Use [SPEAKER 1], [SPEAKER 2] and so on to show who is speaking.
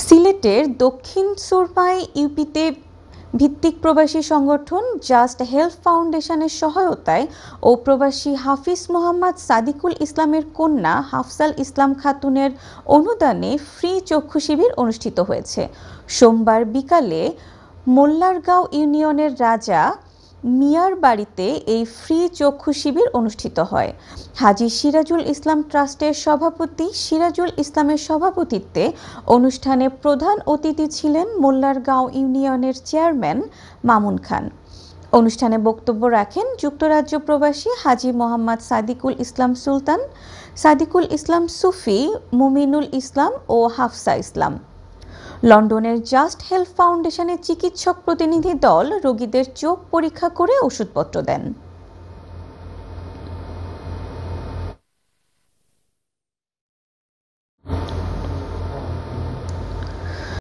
[SPEAKER 1] সিলেটের দক্ষিণ সুরপাই ইউপিতে ভিত্তিক প্রবাসী সংগঠন জাস্ট হেলথ ফাউন্ডেশনের সহায়তায় ও প্রবাসী হাফিজ মোহাম্মদ সাদিকুল ইসলামের কন্যা হাফসাল ইসলাম খাতুনের অনুদানে ফ্রি চক্ষু শিবির অনুষ্ঠিত হয়েছে। সোমবার বিকালে মোল্লারগাঁও ইউনিয়নের রাজা মিয়ার বাড়িতে এই ফ্রি চক্ষু শিবির অনুষ্ঠিত হয়। হাজি সিরাজুল ইসলাম ট্রাস্টের সভাপতি সিরাজুল ইসলামের সভাপতিত্বে অনুষ্ঠানে প্রধান অতিথি ছিলেন মোল্লারগাঁও ইউনিয়নের চেয়ারম্যান মামুন খান। অনুষ্ঠানে বক্তব্য রাখেন যুক্তরাজ্য প্রবাসী হাজি মোহাম্মদ সাদিকুল ইসলাম সুলতান, সাদিকুল ইসলাম সুফি, মুমিনুল ইসলাম ও হাফসা ইসলাম। লন্ডনের জাস্ট হেলথ ফাউন্ডেশনের চিকিৎসক প্রতিনিধি দল রোগীদের চোখ পরীক্ষা করে ওষুধপত্র দেন।